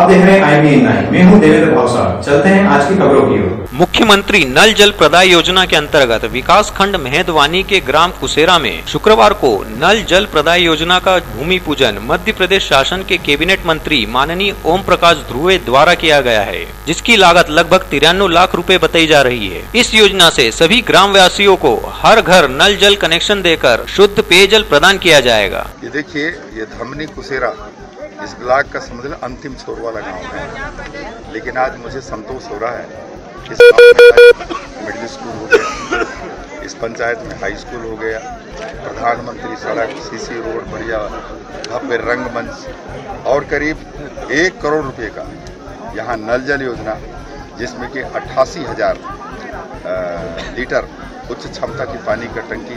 आप देख रहे हैं आई बी मैं हूँ देवेंद्र भावसार चलते हैं आज की खबरों की ओर। मुख्यमंत्री नल जल प्रदाय योजना के अंतर्गत विकास खंड मेहदवानी के ग्राम कुसेरा में शुक्रवार को नल जल प्रदाय योजना का भूमि पूजन मध्य प्रदेश शासन के कैबिनेट मंत्री माननीय ओम प्रकाश ध्रुवे द्वारा किया गया है जिसकी लागत लगभग तिरानवे लाख रुपए बताई जा रही है। इस योजना से सभी ग्राम वासियों को हर घर नल जल कनेक्शन देकर शुद्ध पेयजल प्रदान किया जाएगा। ये देखिए ये धमनी कुसेरा इस ब्लॉक का समझ लो अंतिम छोर वाला गाँव है। लेकिन आज मुझे संतोष हो रहा है इस मिडिल स्कूल हो गया, इस पंचायत में हाई स्कूल हो गया, प्रधानमंत्री सड़क सीसी रोड, बढ़िया भव्य रंगमंच, और करीब एक करोड़ रुपए का यहाँ नल जल योजना, जिसमें कि अट्ठासी हज़ार लीटर उच्च क्षमता की पानी का टंकी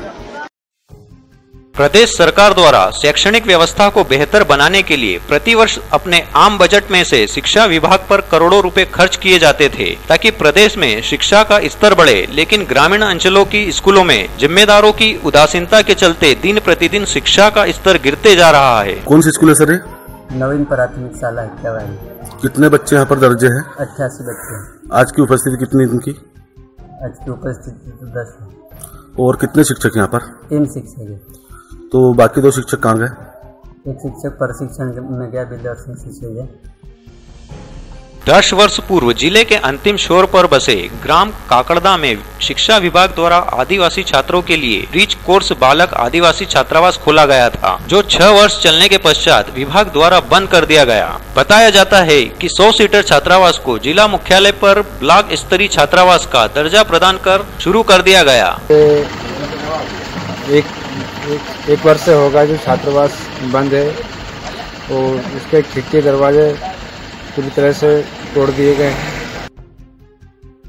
प्रदेश सरकार द्वारा शैक्षणिक व्यवस्था को बेहतर बनाने के लिए प्रतिवर्ष अपने आम बजट में से शिक्षा विभाग पर करोड़ों रुपए खर्च किए जाते थे ताकि प्रदेश में शिक्षा का स्तर बढ़े लेकिन ग्रामीण अंचलों की स्कूलों में जिम्मेदारों की उदासीनता के चलते दिन प्रतिदिन शिक्षा का स्तर गिरते जा रहा है। कौन सी स्कूल है सर नवीन प्राथमिक शाला कितने बच्चे यहाँ पर दर्जे है? अट्ठासी बच्चे आज की उपस्थिति कितनी इनकी? आज की उपस्थिति तो दस और कितने शिक्षक यहाँ पर? तीन शिक्षक है। तो बाकी दो शिक्षक कहाँ गए? एक शिक्षक प्रशिक्षण में गया विद्यार्थी शिक्षक है दस वर्ष पूर्व ज़िले के अंतिम शोर पर बसे ग्राम काकड़दा में शिक्षा विभाग द्वारा आदिवासी छात्रों के लिए रिच कोर्स बालक आदिवासी छात्रावास खोला गया था जो छह वर्ष चलने के पश्चात विभाग द्वारा बंद कर दिया गया। बताया जाता है कि 100 सीटर छात्रावास को जिला मुख्यालय पर ब्लॉक स्तरीय छात्रावास का दर्जा प्रदान कर शुरू कर दिया गया। एक एक, एक वर्ष से होगा जो छात्रावास बंद है और उसके खिड़की दरवाजे पूरी तरह से तोड़ दिए गए हैं।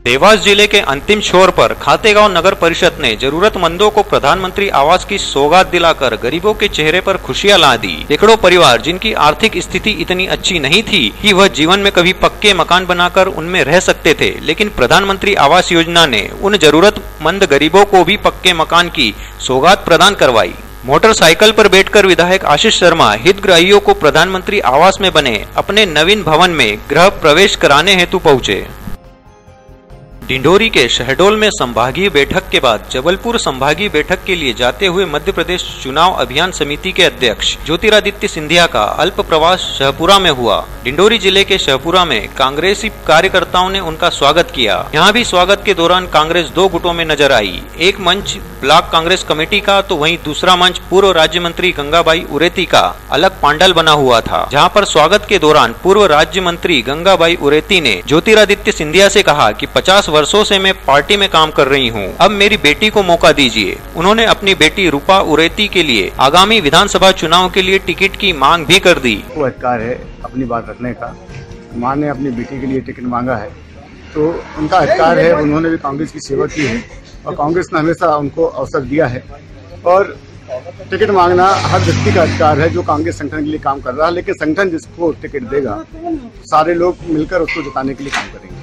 देवास ज़िले के अंतिम छोर पर खातेगांव नगर परिषद ने जरूरतमंदों को प्रधानमंत्री आवास की सौगात दिलाकर गरीबों के चेहरे पर खुशियाँ ला दी। सैकड़ों परिवार जिनकी आर्थिक स्थिति इतनी अच्छी नहीं थी कि वह जीवन में कभी पक्के मकान बनाकर उनमें रह सकते थे। लेकिन प्रधानमंत्री आवास योजना ने उन जरूरतमंद गरीबों को भी पक्के मकान की सौगात प्रदान करवाई। मोटरसाइकिल पर बैठकर विधायक आशीष शर्मा हितग्राहियों को प्रधानमंत्री आवास में बने अपने नवीन भवन में गृह प्रवेश कराने हेतु पहुँचे। डिंडोरी के शहडोल में संभागीय बैठक के बाद जबलपुर संभागीय बैठक के लिए जाते हुए मध्य प्रदेश चुनाव अभियान समिति के अध्यक्ष ज्योतिरादित्य सिंधिया का अल्प प्रवास शहपुरा में हुआ। डिंडोरी ज़िले के शहपुरा में कांग्रेसी कार्यकर्ताओं ने उनका स्वागत किया। यहाँ भी स्वागत के दौरान कांग्रेस दो गुटों में नज़र आई। एक मंच ब्लॉक कांग्रेस कमेटी का तो वहीं दूसरा मंच पूर्व राज्य मंत्री गंगाबाई उरेती का अलग पांडल बना हुआ था, जहाँ पर स्वागत के दौरान पूर्व राज्य मंत्री गंगाबाई उरेती ने ज्योतिरादित्य सिंधिया से कहा कि 50 वर्षों से मैं पार्टी में काम कर रही हूँ। अब मेरी बेटी को मौका दीजिए। उन्होंने अपनी बेटी रूपा उरेती के लिए आगामी विधानसभा चुनाव के लिए टिकट की मांग भी कर दी। वो अधिकार है अपनी बात रखने का। माँ ने अपनी बेटी के लिए टिकट मांगा है। तो उनका अधिकार है, उन्होंने भी कांग्रेस की सेवा की है और कांग्रेस ने हमेशा उनको अवसर दिया है। और टिकट मांगना हर व्यक्ति का अधिकार है जो कांग्रेस संगठन के लिए काम कर रहा है, लेकिन संगठन जिसको टिकट देगा, सारे लोग मिलकर उसको जिताने के लिए काम करेंगे।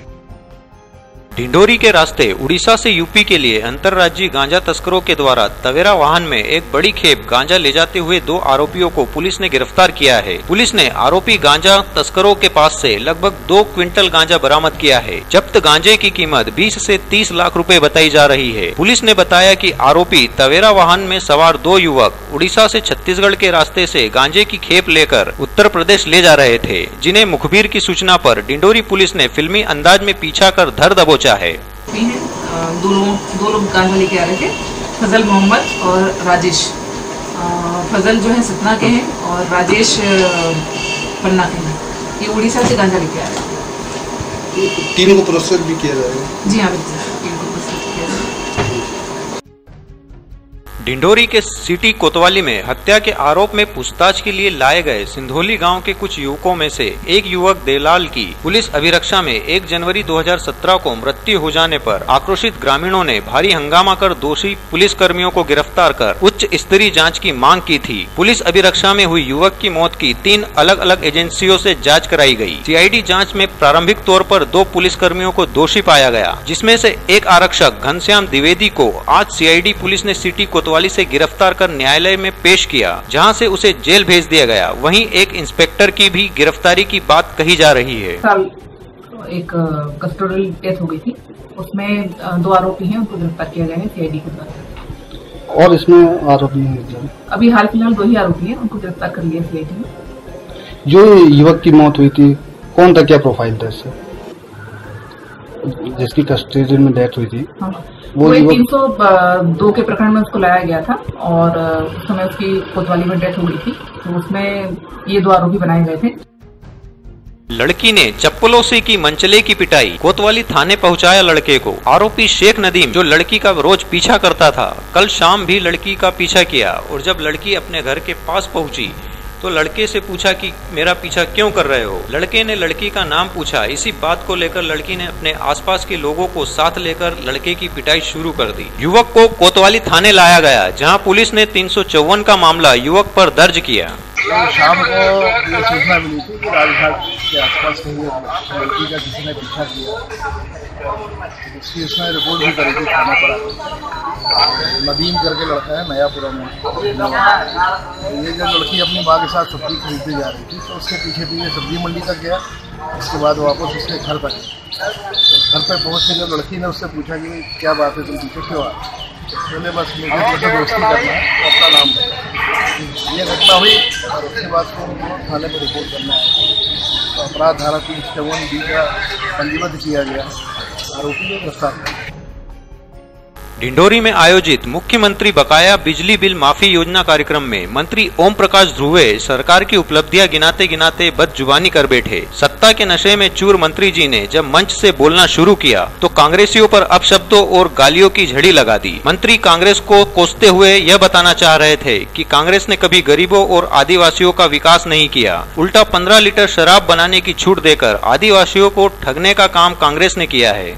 ढिंडोरी के रास्ते उड़ीसा से यूपी के लिए अंतर्राज्यीय गांजा तस्करों के द्वारा तवेरा वाहन में एक बड़ी खेप गांजा ले जाते हुए दो आरोपियों को पुलिस ने गिरफ़्तार किया है। पुलिस ने आरोपी गांजा तस्करों के पास से लगभग दो क्विंटल गांजा बरामद किया है। जब्त गांजे की कीमत 20 से 30 लाख रुपए बताई जा रही है। पुलिस ने बताया की आरोपी तवेरा वाहन में सवार दो युवक उड़ीसा ऐसी छत्तीसगढ़ के रास्ते ऐसी गांजे की खेप लेकर उत्तर प्रदेश ले जा रहे थे, जिन्हें मुखबिर की सूचना आरोप डिंडोरी पुलिस ने फिल्मी अंदाज में पीछा कर धर दबोचा पहुँचा है? दोनों दो लोग गांजा लेके आ रहे थे। फजल मोहम्मद और राजेश। फजल जो है सतना के हैं और राजेश पन्ना के हैं। ये उड़ीसा से गांजा लेके आ रहे हैं। तीनों को प्रोसेस भी किया जा रहा है। जी हाँ बिल्कुल। डिंडोरी के सिटी कोतवाली में हत्या के आरोप में पूछताछ के लिए लाए गए सिंधोली गाँव के कुछ युवकों में से एक युवक देलाल की पुलिस अभिरक्षा में 1 जनवरी 2017 को मृत्यु हो जाने पर आक्रोशित ग्रामीणों ने भारी हंगामा कर दोषी पुलिस कर्मियों को गिरफ़्तार कर उच्च स्तरीय जाँच की मांग की थी। पुलिस अभिरक्षा में हुई युवक की मौत की तीन अलग अलग एजेंसियों ऐसी जाँच कराई गई सीआईडी जाँच में प्रारंभिक तौर आरोप दो पुलिस कर्मियों को दोषी पाया गया, जिसमें ऐसी एक आरक्षक घनश्याम द्विवेदी को आज सीआईडी पुलिस ने सिटी कोतवाली कोतवाली से गिरफ़्तार कर न्यायालय में पेश किया जहाँ से उसे जेल भेज दिया गया। वहीं एक इंस्पेक्टर की भी गिरफ्तारी की बात कही जा रही है। साल एक कस्टोडियल डेथ हो गई थी। उसमें दो आरोपी हैं उनको गिरफ़्तार किया गया है सीआईडी के द्वारा और इसमें आरोपी हैं अभी हाल फ़िलहाल दो ही आरोपी हैं उनको गिरफ़्तार कर लिया सीआईडी ने जो युवक की मौत हुई थी कौन था क्या प्रोफ़ाइल था इससे? जिसकी कस्टडी में डेथ हुई थी हाँ। वो वो तीन सौ दो के प्रकरण में उसको लाया गया था और उस समय उसकी कोतवाली में डेथ हो गई थी तो उसमें ये दो आरोपी बनाए गए थे। लड़की ने चप्पलों से की मंचले की पिटाई कोतवाली थाने पहुँचाया लड़के को। आरोपी शेख नदीम जो लड़की का रोज पीछा करता था कल शाम भी लड़की का पीछा किया और जब लड़की अपने घर के पास पहुँची तो लड़के से पूछा कि मेरा पीछा क्यों कर रहे हो? लड़के ने लड़की का नाम पूछा। इसी बात को लेकर लड़की ने अपने आसपास के लोगों को साथ लेकर लड़के की पिटाई शुरू कर दी। युवक को कोतवाली थाने लाया गया, जहाँ पुलिस ने तीन सौ चौवन का मामला युवक पर दर्ज किया। शाम को ये सूचना मिली थी कि राजघाट के आसपास कहीं लड़की का किसी ने पीछा किया। उसकी उसने रिपोर्ट भी करी थी थाने पर। नदीम करके लड़का है नयापुरा में। ये जो लड़की अपनी माँ के साथ सब्ज़ी खरीदने जा रही थी तो उसके पीछे पीछे सब्ज़ी मंडी तक गया। उसके बाद वापस उसके घर पर आया। तो घर पर पहुँचने जब लड़की ने उससे पूछा कि क्या बात है तुम पीछे क्यों आ बस मुझे दोस्ती करना है अपना नाम। ये घटना हुई। और उसके बाद को उनको थाने पर रिपोर्ट करना है। तो अपराध धारा तीन चौवन बी का पंजीबद्ध किया गया। आरोपी को गिरफ़्तार किया ढिंडोरी में आयोजित मुख्यमंत्री बकाया बिजली बिल माफ़ी योजना कार्यक्रम में मंत्री ओम प्रकाश ध्रुवे सरकार की उपलब्धियाँ गिनाते गिनाते बदजुबानी कर बैठे। सत्ता के नशे में चूर मंत्री जी ने जब मंच से बोलना शुरू किया तो कांग्रेसियों पर अपशब्दों और गालियों की झड़ी लगा दी। मंत्री कांग्रेस को कोसते हुए यह बताना चाह रहे थे की कांग्रेस ने कभी गरीबों और आदिवासियों का विकास नहीं किया। उल्टा पंद्रह लीटर शराब बनाने की छूट देकर आदिवासियों को ठगने का काम कांग्रेस ने किया है।